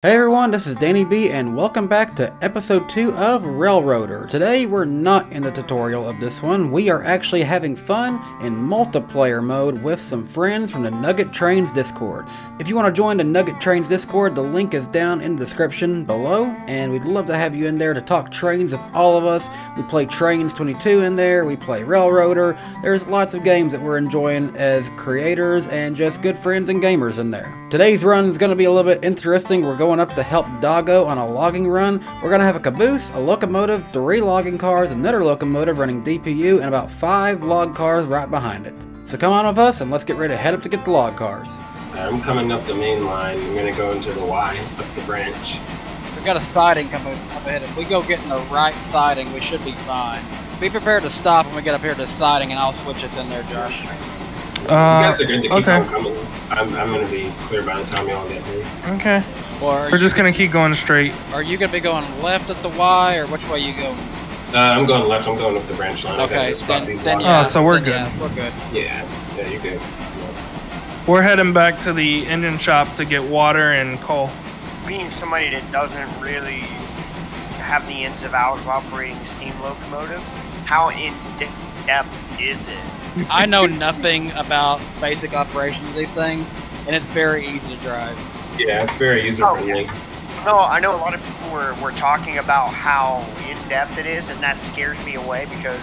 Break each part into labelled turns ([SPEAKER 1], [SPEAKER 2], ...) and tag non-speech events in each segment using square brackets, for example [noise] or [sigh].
[SPEAKER 1] Hey everyone, this is Danny B, and welcome back to episode 2 of Railroader. Today, we're not in the tutorial of this one, we are actually having fun in multiplayer mode with some friends from the Nugget Trainz Discord. If you want to join the Nugget Trainz Discord, the link is down in the description below, and we'd love to have you in there to talk trains with all of us. We play Trainz 22 in there, we play Railroader, there's lots of games that we're enjoying as creators and just good friends and gamers in there. Today's run is going to be a little bit interesting, we're going going up to help Doggo on a logging run. We're going to have a caboose, a locomotive, three logging cars, another locomotive running DPU, and about five log cars right behind it. So come on with us and let's get ready to head up to get the log cars.
[SPEAKER 2] I'm coming up the main line. I'm going to go into the Y, up the branch.
[SPEAKER 3] We've got a siding coming up ahead. If we go get in the right siding, we should be fine. Be prepared to stop when we get up here to the siding, and I'll switch us in there, Josh.
[SPEAKER 2] Uh, you guys are good to keep okay. on coming. I'm, I'm going to be clear by the time y'all get here.
[SPEAKER 4] Okay. Or We're just gonna keep going straight.
[SPEAKER 3] Are you gonna be going left at the Y, or which way you go?
[SPEAKER 2] Uh, I'm going left. I'm going up the branch line.
[SPEAKER 3] Okay, then, then yeah,
[SPEAKER 4] oh, so we're good.
[SPEAKER 3] Yeah, we're good.
[SPEAKER 2] Yeah, yeah, you're good.
[SPEAKER 4] We're heading back to the engine shop to get water and coal.
[SPEAKER 5] Being somebody that doesn't really have the ins and outs of operating a steam locomotive, how in depth is it?
[SPEAKER 3] I know nothing about basic operation of these things, and it's very easy to drive.
[SPEAKER 2] Yeah, it's very user oh, friendly. Oh,
[SPEAKER 5] yeah. No, I know a lot of people were, were talking about how in depth it is, and that scares me away because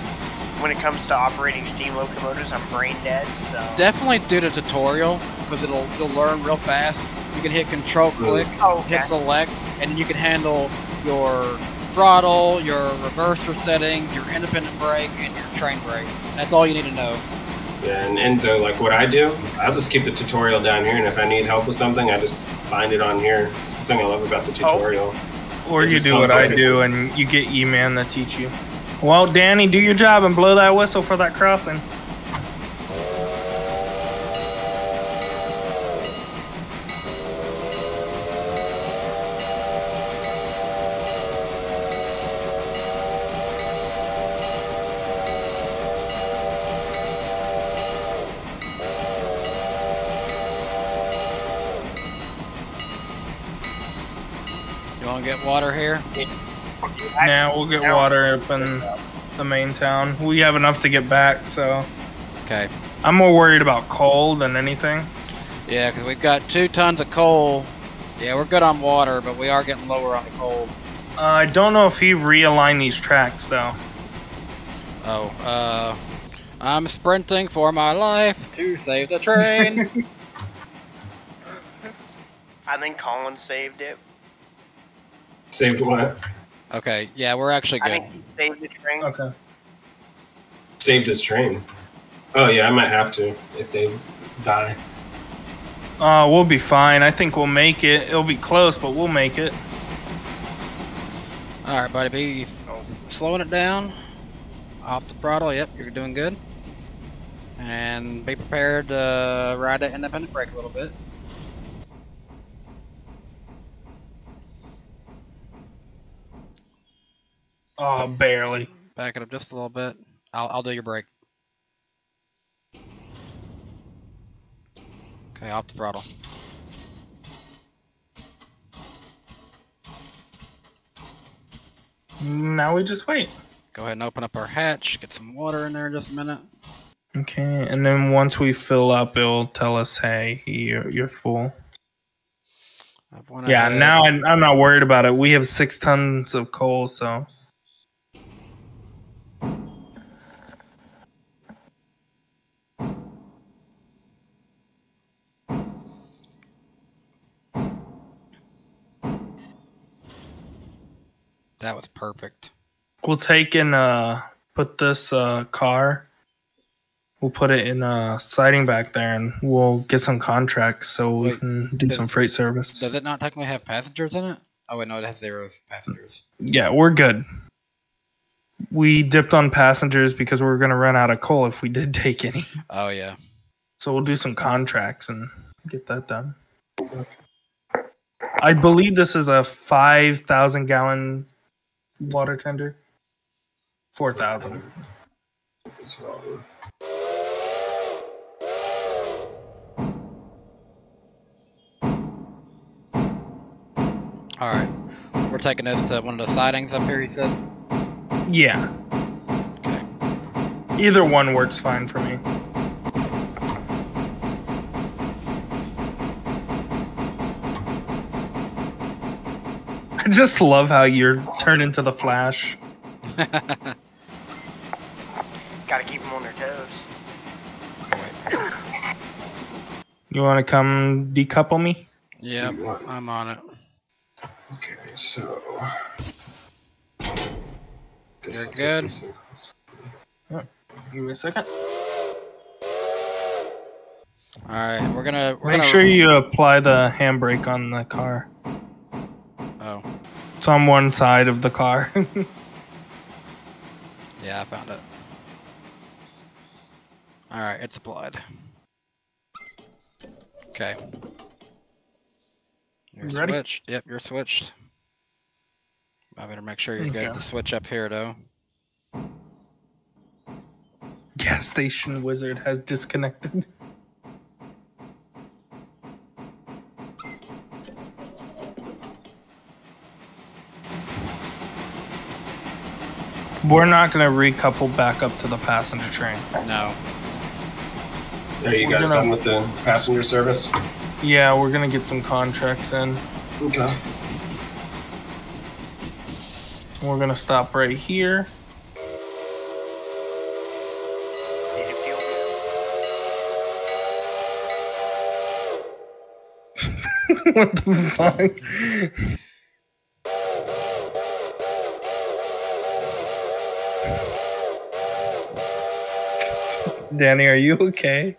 [SPEAKER 5] when it comes to operating steam locomotives, I'm brain dead. So
[SPEAKER 3] definitely do the tutorial because it'll you'll learn real fast. You can hit Control mm. click,
[SPEAKER 5] oh, okay.
[SPEAKER 3] hit select, and you can handle your throttle, your reverser settings, your independent brake, and your train brake. That's all you need to know.
[SPEAKER 2] Yeah, and, and so like what I do, I'll just keep the tutorial down here, and if I need help with something, I just find it on here. It's the thing I love about the oh. tutorial.
[SPEAKER 4] Oh. Or it you do what I do, and you get E-Man to teach you. Well, Danny, do your job and blow that whistle for that crossing.
[SPEAKER 3] Get water here?
[SPEAKER 4] Now we'll get water up in the main town. We have enough to get back, so.
[SPEAKER 3] Okay.
[SPEAKER 4] I'm more worried about coal than anything.
[SPEAKER 3] Yeah, because we've got two tons of coal. Yeah, we're good on water, but we are getting lower on the coal.
[SPEAKER 4] Uh, I don't know if he realigned these tracks, though.
[SPEAKER 3] Oh, uh, I'm sprinting for my life to save the train. [laughs]
[SPEAKER 5] I think Colin saved it.
[SPEAKER 2] Saved what?
[SPEAKER 3] Okay, yeah, we're actually good. I
[SPEAKER 5] think he saved the train.
[SPEAKER 4] Okay.
[SPEAKER 2] Saved his train. Oh yeah, I might have to if they die.
[SPEAKER 4] Uh, we'll be fine. I think we'll make it. It'll be close, but we'll make it.
[SPEAKER 3] All right, buddy. Be slowing it down. Off the throttle. Yep, you're doing good. And be prepared to ride that independent brake a little bit.
[SPEAKER 4] Oh, barely.
[SPEAKER 3] Back it up just a little bit. I'll, I'll do your brake. Okay, off the throttle.
[SPEAKER 4] Now we just wait.
[SPEAKER 3] Go ahead and open up our hatch, get some water in there in just a minute.
[SPEAKER 4] Okay, and then once we fill up, it'll tell us, hey, you're, you're full. Yeah, now I'm, I'm not worried about it. We have six tons of coal, so.
[SPEAKER 3] That was perfect.
[SPEAKER 4] We'll take and uh, put this uh, car. We'll put it in a siding back there, and we'll get some contracts so wait, we can do does, some freight service.
[SPEAKER 3] Does it not technically have passengers in it? Oh wait, no, it has zero passengers.
[SPEAKER 4] Yeah, we're good. We dipped on passengers because we were going to run out of coal if we did [laughs] take any.
[SPEAKER 3] Oh yeah.
[SPEAKER 4] So we'll do some contracts and get that done. I believe this is a five thousand gallon water tender? 4,000.
[SPEAKER 3] All right. We're taking this to one of the sidings up here. You said.
[SPEAKER 4] Yeah.
[SPEAKER 3] Okay.
[SPEAKER 4] Either one works fine for me. I just love how you're turned into the Flash. [laughs]
[SPEAKER 5] Gotta keep them on their toes.
[SPEAKER 4] You want to come decouple me?
[SPEAKER 3] Yep. I'm on it.
[SPEAKER 2] Okay, so. Guess
[SPEAKER 3] You're good.
[SPEAKER 2] this in.
[SPEAKER 4] Oh, give me a second.
[SPEAKER 3] All right. We're gonna. We're
[SPEAKER 4] Make
[SPEAKER 3] gonna.
[SPEAKER 4] sure you apply the handbrake on the car. It's on one side of the car. [laughs]
[SPEAKER 3] Yeah, I found it. All right. It's applied. Okay. You're
[SPEAKER 4] ready?
[SPEAKER 3] switched. Yep. You're switched. I better make sure you're
[SPEAKER 4] Okay.
[SPEAKER 3] good to switch up here, though.
[SPEAKER 4] Gas station wizard has disconnected. [laughs] We're not gonna recouple back up to the passenger train.
[SPEAKER 3] No.
[SPEAKER 2] Are you
[SPEAKER 4] We're
[SPEAKER 2] guys
[SPEAKER 4] gonna-
[SPEAKER 2] done with the passenger service?
[SPEAKER 4] Yeah, we're gonna get some contracts in.
[SPEAKER 2] Okay.
[SPEAKER 4] We're gonna stop right here.
[SPEAKER 5] Did it feel good?
[SPEAKER 4] what the fuck? Danny, are you okay?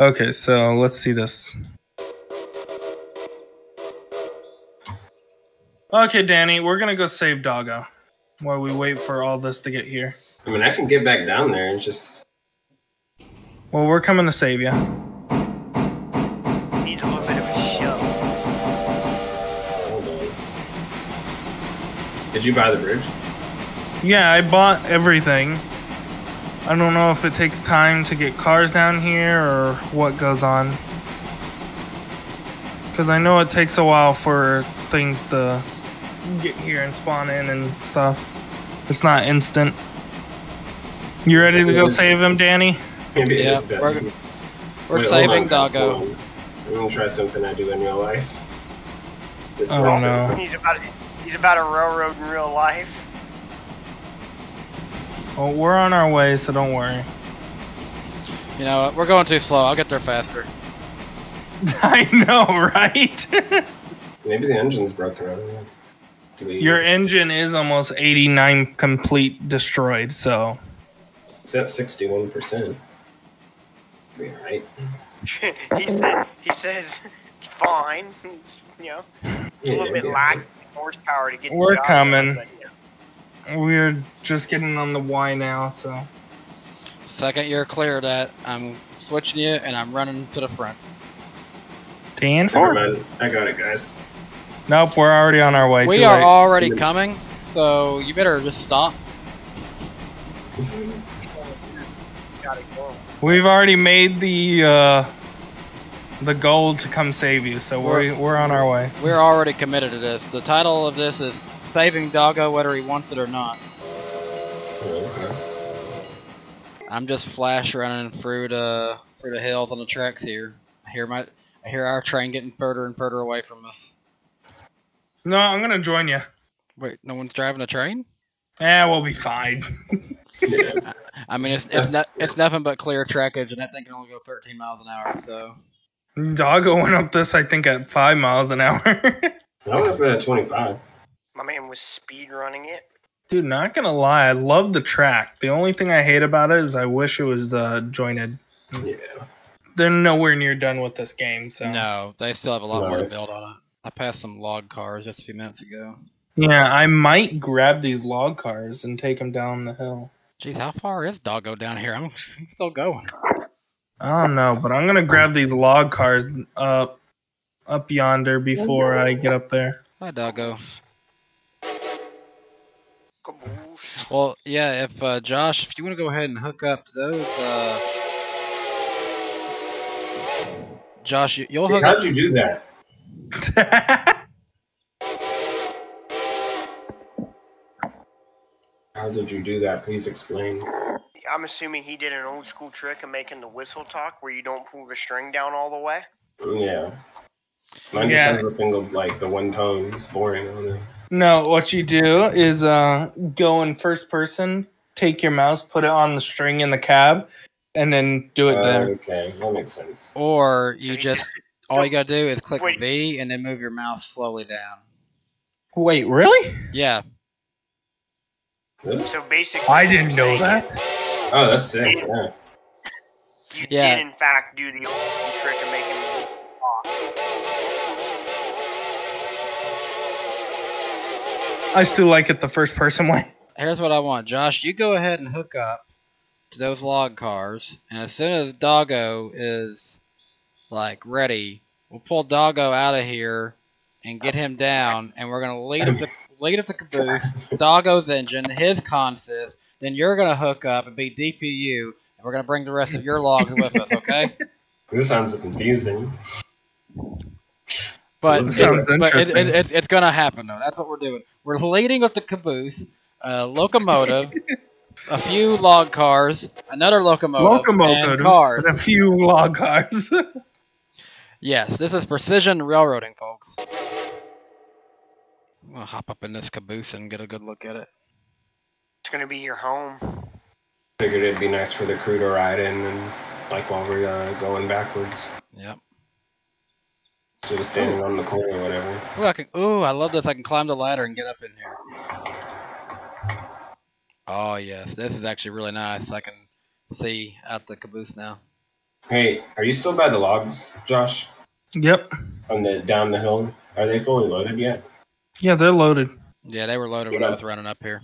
[SPEAKER 4] Okay, so let's see this. Okay, Danny, we're gonna go save Doggo while we wait for all this to get here.
[SPEAKER 2] I mean, I can get back down there. It's just.
[SPEAKER 4] Well, we're coming to save you.
[SPEAKER 5] Needs a little bit of a shove.
[SPEAKER 2] Hold on. Did you buy the bridge?
[SPEAKER 4] Yeah, I bought everything. I don't know if it takes time to get cars down here or what goes on. Because I know it takes a while for things to get here and spawn in and stuff. It's not instant. You ready to go save him, Danny?
[SPEAKER 2] Maybe
[SPEAKER 3] Yeah,
[SPEAKER 2] it is that.
[SPEAKER 3] we're- We're
[SPEAKER 2] hold
[SPEAKER 3] saving
[SPEAKER 2] on,
[SPEAKER 3] Doggo.
[SPEAKER 2] I'm gonna try something I do in real life. This
[SPEAKER 4] Oh,
[SPEAKER 2] works.
[SPEAKER 4] no.
[SPEAKER 5] He's about he's about a railroad in real life.
[SPEAKER 4] Well, we're on our way, so don't worry.
[SPEAKER 3] You know what? We're going too slow. I'll get there faster. [laughs]
[SPEAKER 4] I know, right? [laughs]
[SPEAKER 2] Maybe the engine's broken. I don't know. Do we-
[SPEAKER 4] Your engine is almost 89 complete destroyed, so.
[SPEAKER 2] It's at 61%. Be alright. [laughs]
[SPEAKER 5] he said he says it's fine. You know, it's a little bit lacking horsepower to get.
[SPEAKER 4] We're
[SPEAKER 5] job
[SPEAKER 4] coming.
[SPEAKER 5] done, but, you know.
[SPEAKER 4] We're just getting on the Y now, so.
[SPEAKER 3] Second you're clear of that, I'm switching you and I'm running to the front.
[SPEAKER 4] Dan
[SPEAKER 2] Never
[SPEAKER 4] four.
[SPEAKER 2] I got it, guys.
[SPEAKER 4] Nope, we're already on our way.
[SPEAKER 3] We
[SPEAKER 4] Too
[SPEAKER 3] are
[SPEAKER 4] late.
[SPEAKER 3] already coming, so you better just stop.
[SPEAKER 4] We've already made the uh, the goal to come save you, so we're we're on our way.
[SPEAKER 3] We're already committed to this. The title of this is Saving Doggo whether he wants it or not.
[SPEAKER 2] Oh, okay.
[SPEAKER 3] I'm just flash running through the through the hills on the tracks here. I hear my I hear our train getting further and further away from us.
[SPEAKER 4] No, I'm gonna join you.
[SPEAKER 3] Wait, no one's driving a train?
[SPEAKER 4] Yeah, we'll be fine. [laughs]
[SPEAKER 3] I mean, it's it's,
[SPEAKER 2] That's-
[SPEAKER 3] no, it's nothing but clear trackage, and that thing can only go 13 miles an hour. So
[SPEAKER 4] Doggo went up this, I think, at five miles an hour.
[SPEAKER 2] I went up at 25.
[SPEAKER 5] My man was speed running it.
[SPEAKER 4] Dude, not gonna lie, I love the track. The only thing I hate about it is I wish it was uh, jointed.
[SPEAKER 2] Yeah.
[SPEAKER 4] They're nowhere near done with this game, so
[SPEAKER 3] no, they still have a lot more to build on it. I passed some log cars just a few minutes ago.
[SPEAKER 4] yeah, I might grab these log cars and take them down the hill.
[SPEAKER 3] Jeez, how far is Doggo down here? I'm, I'm [laughs] still going.
[SPEAKER 4] I don't know, but I'm gonna grab these log cars up up yonder before I get up there.
[SPEAKER 3] Hi, Doggo. Well, yeah, if uh, Josh, if you want to go ahead and hook up those, uh, Josh, you, you'll
[SPEAKER 2] See,
[SPEAKER 3] hook up.
[SPEAKER 2] how'd you do that? [laughs] How did you do that? Please explain.
[SPEAKER 5] I'm assuming he did an old school trick of making the whistle talk where you don't pull the string down all the way.
[SPEAKER 2] Yeah. Mine
[SPEAKER 4] Yeah.
[SPEAKER 2] just has the single, like the one tone. It's boring. I
[SPEAKER 4] no, what you do is uh, go in first person, take your mouse, put it on the string in the cab, and then do it
[SPEAKER 2] Uh,
[SPEAKER 4] there.
[SPEAKER 2] okay, that makes sense.
[SPEAKER 3] Or
[SPEAKER 5] you
[SPEAKER 3] just all you gotta do is click
[SPEAKER 5] Wait.
[SPEAKER 3] V and then move your mouse slowly down.
[SPEAKER 4] Wait, really?
[SPEAKER 3] Yeah,
[SPEAKER 5] So basically,
[SPEAKER 4] I didn't know
[SPEAKER 5] saying
[SPEAKER 4] that.
[SPEAKER 2] Oh, that's sick. Yeah.
[SPEAKER 5] is You
[SPEAKER 3] Yeah.
[SPEAKER 5] did in fact do the old trick of making the whistle talk.
[SPEAKER 4] I still like it the first person way.
[SPEAKER 3] here's what I want, Josh. You go ahead and hook up to those log cars, and as soon as Doggo is like ready, we'll pull Doggo out of here and get him down, and we're gonna lead him to lead him to Caboose, Doggo's engine, his consist. Then you're gonna hook up and be DPU, and we're gonna bring the rest of your logs with us, okay? [laughs]
[SPEAKER 2] This sounds confusing.
[SPEAKER 3] But,
[SPEAKER 2] That
[SPEAKER 3] it,
[SPEAKER 4] sounds
[SPEAKER 3] but it, it, it's, it's gonna happen though. That's what we're doing. We're leading up the Caboose, a locomotive, [laughs] a few log cars, another locomotive,
[SPEAKER 4] Locomotive
[SPEAKER 3] and cars.
[SPEAKER 4] and a few log cars. [laughs]
[SPEAKER 3] Yes, this is precision railroading, folks. I'm gonna hop up in this caboose and get a good look at it.
[SPEAKER 5] It's gonna be your home.
[SPEAKER 2] Figured it'd be nice for the crew to ride in and like while we're uh, going backwards
[SPEAKER 3] Yep.
[SPEAKER 2] instead of standing on the corner or whatever.
[SPEAKER 3] Ooh, I can. Ooh, I love this. I can climb the ladder and get up in here. Oh yes, this is actually really nice. I can see out the caboose now.
[SPEAKER 2] Hey, are you still by the logs, Josh?
[SPEAKER 4] yep.
[SPEAKER 2] On the down the hill? Are they fully loaded yet?
[SPEAKER 4] Yeah, they're loaded.
[SPEAKER 3] Yeah, they were loaded when I was running up here.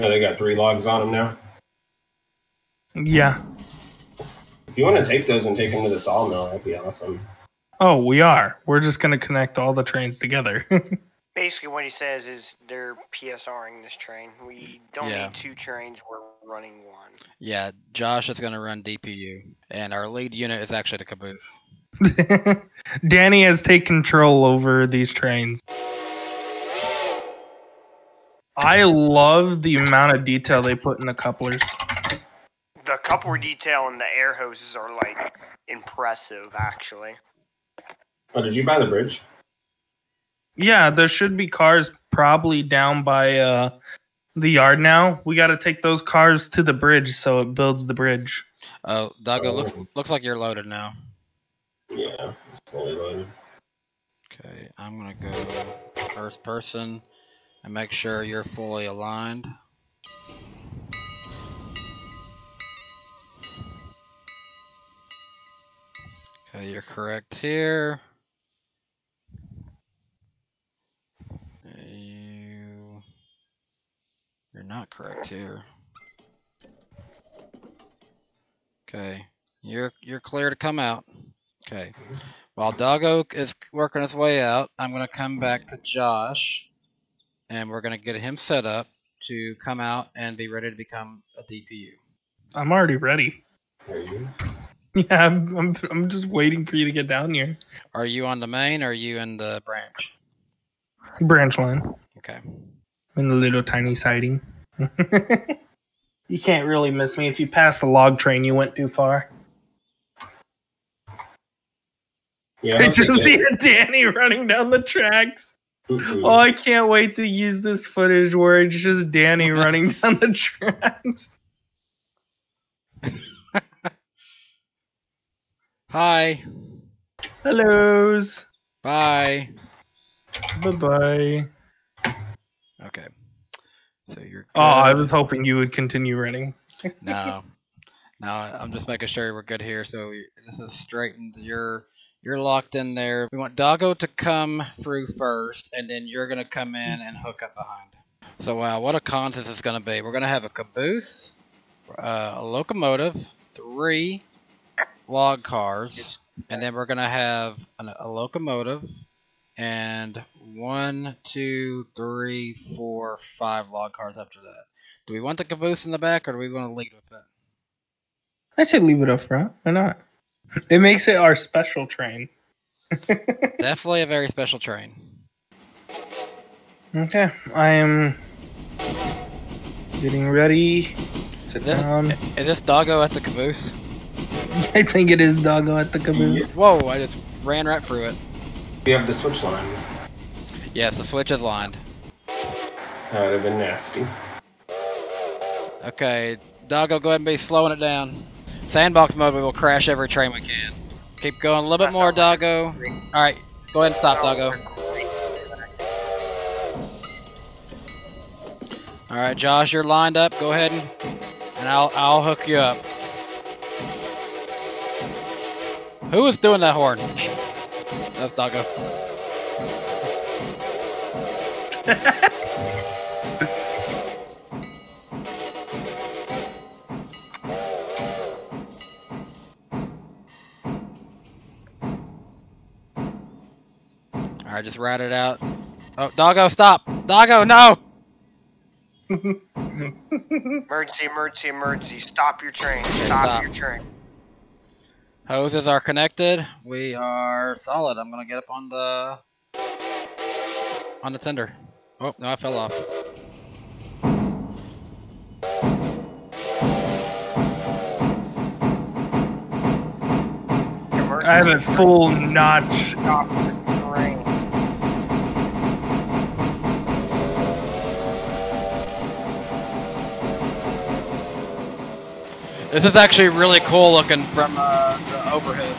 [SPEAKER 2] No, they got three logs on them now.
[SPEAKER 4] Yeah.
[SPEAKER 2] If you want to take those and take them to the sawmill, that'd be awesome.
[SPEAKER 4] Oh, we are. We're just gonna connect all the trains together. [laughs]
[SPEAKER 5] Basically, what he says is they're PSRing this train. We don't
[SPEAKER 3] Yeah.
[SPEAKER 5] need two trains. We're running one.
[SPEAKER 3] Yeah, Josh is gonna run DPU, and our lead unit is actually the caboose. [laughs]
[SPEAKER 4] Danny has taken control over these trains. I love the amount of detail they put in the couplers.
[SPEAKER 5] The coupler detail and the air hoses are like impressive, actually.
[SPEAKER 2] Oh, did you buy the bridge?
[SPEAKER 4] Yeah, there should be cars probably down by uh, the yard now. We got to take those cars to the bridge so it builds the bridge.
[SPEAKER 3] Oh, Doggo, looks
[SPEAKER 2] Oh.
[SPEAKER 3] looks like you're loaded now.
[SPEAKER 2] Yeah, it's fully loaded.
[SPEAKER 3] Okay, I'm gonna go first person and make sure you're fully aligned. Okay, you're correct here. You, you're not correct here. Okay, you're you're clear to come out. Okay. While Doggo is working his way out, I'm going to come back to Josh and we're going to get him set up to come out and be ready to become a DPU.
[SPEAKER 4] I'm already ready.
[SPEAKER 2] Are you?
[SPEAKER 4] Yeah, I'm, I'm, I'm just waiting for you to get down here.
[SPEAKER 3] Are you on the main or are you in the branch?
[SPEAKER 4] Branch line.
[SPEAKER 3] Okay.
[SPEAKER 4] in the little tiny siding. [laughs] you can't really miss me. If you pass the log train, you went too far.
[SPEAKER 2] Yeah.
[SPEAKER 4] I
[SPEAKER 2] don't
[SPEAKER 4] just see a Danny running down the tracks. Oh, I can't wait to use this footage where it's just Danny [laughs] running down the tracks. [laughs]
[SPEAKER 3] Hi.
[SPEAKER 4] Hellos.
[SPEAKER 3] Bye.
[SPEAKER 4] Bye bye.
[SPEAKER 3] Okay. So you're.
[SPEAKER 4] Oh, I was hoping you would continue running.
[SPEAKER 3] No. [laughs] No, I'm just making sure we're good here. So this is straightened. You're you're locked in there. We want Doggo to come through first, and then you're gonna come in and hook up behind. So wow, what a contest it's gonna be. We're gonna have a caboose, uh, a locomotive, three log cars, and then we're gonna have an, a locomotive, and one, two, three, four, five log cars after that. Do we want the caboose in the back, or do we want to lead with it?
[SPEAKER 4] I say leave it up front. Why not? It makes it our special train. [laughs]
[SPEAKER 3] Definitely a very special train.
[SPEAKER 4] Okay, I am getting ready. Sit
[SPEAKER 3] This-
[SPEAKER 4] down.
[SPEAKER 3] Is this doggo at the caboose? [laughs]
[SPEAKER 4] I think it is Doggo at the caboose.
[SPEAKER 3] Whoa, I just ran right through it.
[SPEAKER 2] We have the switch line.
[SPEAKER 3] Yes, the switch is lined.
[SPEAKER 2] That would have been nasty.
[SPEAKER 3] Okay, doggo, go ahead and be slowing it down. Sandbox mode, we will crash every train we can. Keep going a little bit
[SPEAKER 5] That's
[SPEAKER 3] more, doggo. Alright, go ahead and stop, doggo. Alright, Josh, you're lined up. Go ahead and, and I'll I'll hook you up. Who is doing that horn? That's doggo. [laughs] Alright, just ride it out. Oh, doggo, stop! Doggo, no! [laughs]
[SPEAKER 5] Emergency, emergency, emergency. Stop your train. Stop,
[SPEAKER 3] stop.
[SPEAKER 5] your train.
[SPEAKER 3] Hoses are connected. We are solid. I'm gonna get up on the on the tender. Oh no, I fell off.
[SPEAKER 4] I have a full notch.
[SPEAKER 3] This is actually really cool looking from uh, the overhead.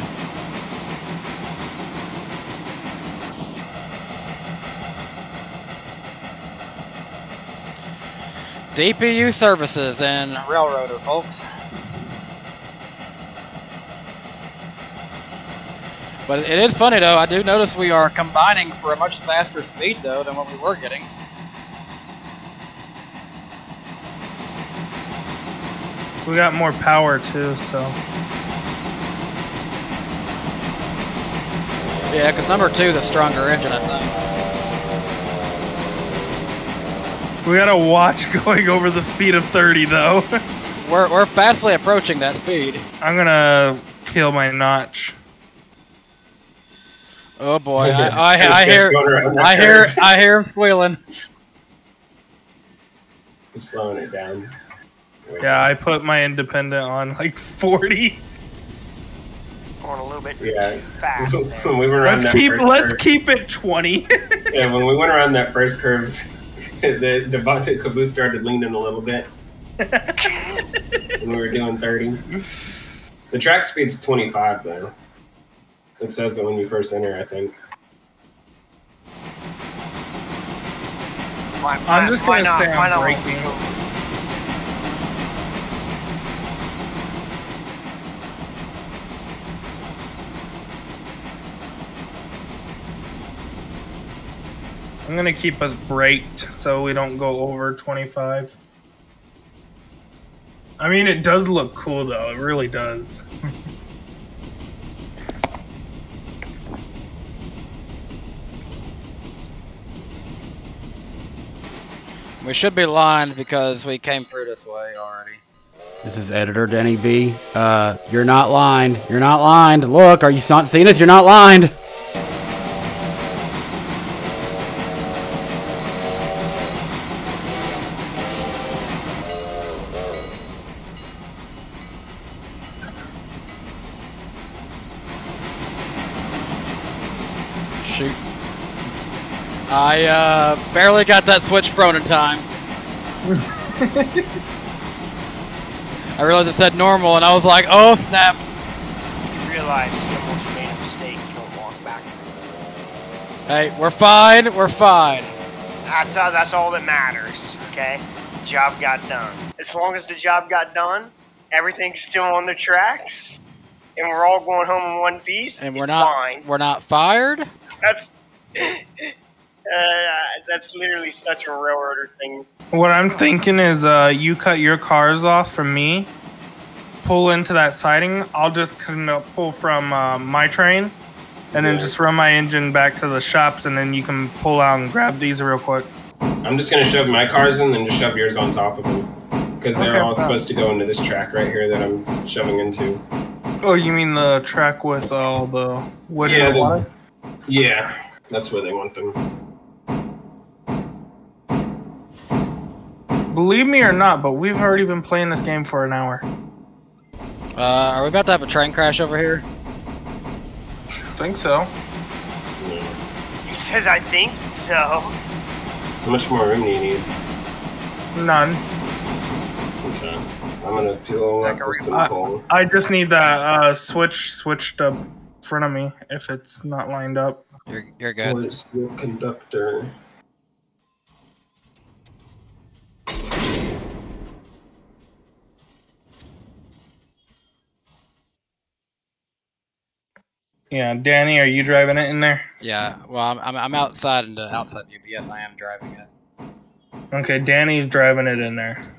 [SPEAKER 3] DPU services and railroader, folks. But it is funny though. I do notice we are combining for a much faster speed though than what we were getting.
[SPEAKER 4] We got more power too, so
[SPEAKER 3] Yeah, because number two is a stronger engine, I think.
[SPEAKER 4] we gotta watch [laughs] going over the speed of 30 though. [laughs]
[SPEAKER 3] We're, we're fastly approaching that speed.
[SPEAKER 4] I'm gonna kill my notch.
[SPEAKER 3] Oh boy, [laughs] I, I, I hear,
[SPEAKER 2] Going around that
[SPEAKER 3] I hear. I hear him squealing.
[SPEAKER 2] I'm slowing it down.
[SPEAKER 4] Yeah, I put my independent on like 40.
[SPEAKER 5] Going a little bit
[SPEAKER 2] Yeah.
[SPEAKER 5] fast. there.
[SPEAKER 2] when we went around
[SPEAKER 4] Let's
[SPEAKER 2] that
[SPEAKER 4] keep
[SPEAKER 2] first
[SPEAKER 4] let's
[SPEAKER 2] curve,
[SPEAKER 4] keep it 20. [laughs]
[SPEAKER 2] yeah, when we went around that first curve, [laughs] the the bus the caboose started leaning a little bit when we were doing 30. The track speed's 25 though. It says it when you first enter, I think.
[SPEAKER 5] Why-
[SPEAKER 4] I'm just gonna stay on
[SPEAKER 5] Why
[SPEAKER 4] I'm gonna keep us braked so we don't go over 25. I mean, it does look cool though. It really does. [laughs]
[SPEAKER 3] We should be lined because we came through this way already.
[SPEAKER 1] This is editor Danny B. Uh, you're not lined. You're not lined. Look, are you not seeing us? You're not lined.
[SPEAKER 3] I uh, barely got that switch thrown in time. [laughs] I realized it said normal, and I was like, "Oh snap!"
[SPEAKER 5] You realize you almost made a mistake. You don't walk back.
[SPEAKER 3] Hey, we're fine. We're fine.
[SPEAKER 5] That's all, that's all that matters. Okay, job got done. As long as the job got done, everything's still on the tracks, and we're all going home in one piece.
[SPEAKER 3] And we're not.
[SPEAKER 5] Fine.
[SPEAKER 3] We're not fired.
[SPEAKER 5] That's. Uh, that's literally such a railroader thing.
[SPEAKER 4] What I'm thinking is, uh, you cut your cars off from me, pull into that siding. I'll just kind of pull from uh, my train, and then just run my engine back to the shops, and then you can pull out and grab these real quick.
[SPEAKER 2] I'm just gonna shove my cars in, and just shove yours on top of them, because they're
[SPEAKER 4] Okay,
[SPEAKER 2] all
[SPEAKER 4] wow.
[SPEAKER 2] supposed to go into this track right here that I'm shoving into.
[SPEAKER 4] Oh, you mean the track with all the wood
[SPEAKER 2] Yeah,
[SPEAKER 4] the-
[SPEAKER 2] Yeah, that's where they want them.
[SPEAKER 4] Believe me or not, but we've already been playing this game for an hour.
[SPEAKER 3] Uh, are we about to have a train crash over here?
[SPEAKER 4] I think so.
[SPEAKER 2] Yeah.
[SPEAKER 5] He says, I think so.
[SPEAKER 2] How much more room do you need?
[SPEAKER 4] None.
[SPEAKER 2] Okay. I'm gonna fuel
[SPEAKER 5] Like
[SPEAKER 2] up
[SPEAKER 5] a
[SPEAKER 2] with
[SPEAKER 5] re-
[SPEAKER 2] some
[SPEAKER 4] I-
[SPEAKER 2] coal.
[SPEAKER 4] I just need that uh, switch switched up in front of me if it's not lined up.
[SPEAKER 3] You're you're good.
[SPEAKER 2] What is the conductor?
[SPEAKER 4] Yeah, Danny, are you driving it in there?
[SPEAKER 3] Yeah. Well, I'm I'm, I'm outside in the outside view, but yes, I am driving it.
[SPEAKER 4] Okay, Danny's driving it in there.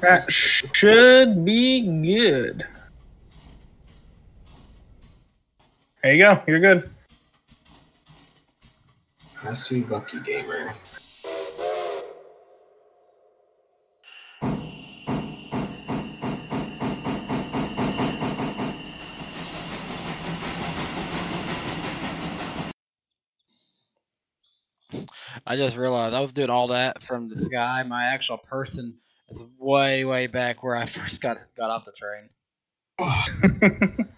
[SPEAKER 4] That should be good. There you go. You're good.
[SPEAKER 2] Hasu Lucky Gamer.
[SPEAKER 3] I just realized I was doing all that from the sky. My actual person is way way back where I [laughs] first got got off the train. [laughs]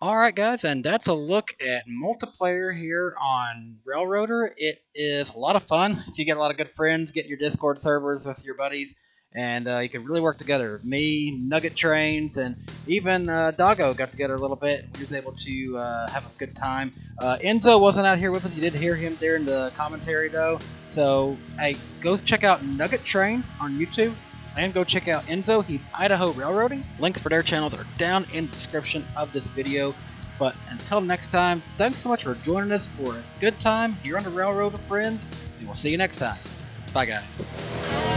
[SPEAKER 3] All right, guys, and that's a look at multiplayer here on Railroader. It is a lot of fun if you get a lot of good friends, get your Discord servers with your buddies, and uh, you can really work together. Me, Nugget Trainz, and even uh, Doggo got together a little bit. We was able to uh, have a good time. Uh, Enzo wasn't out here with us. You did hear him there in the commentary, though. So, hey, go check out Nugget Trainz on YouTube and go check out Enzo. He's Idaho Railroading. Links for their channels are down in the description of this video. But until next time, thanks so much for joining us for a good time here on the Railroad with Friends, and we'll see you next time. Bye, guys.